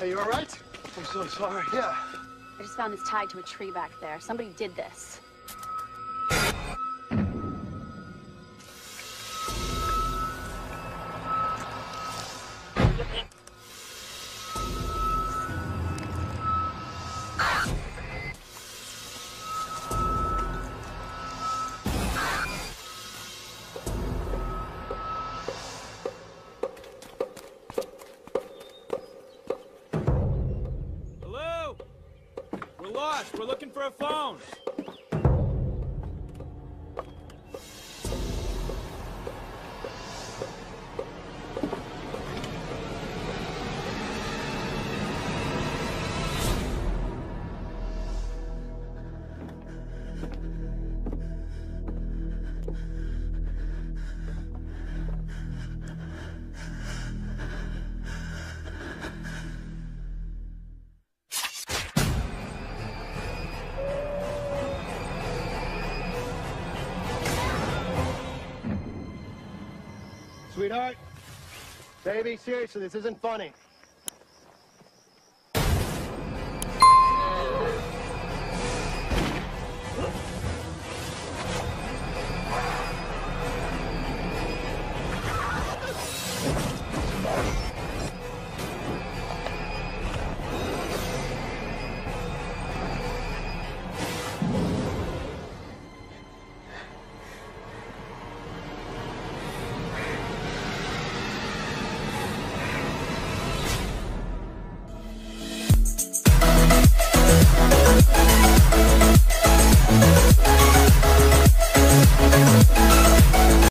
Are you all right? I'm so sorry. Yeah. I just found this tied to a tree back there. Somebody did this. Lost. We're looking for a phone. Sweetheart. Baby, seriously, this isn't funny.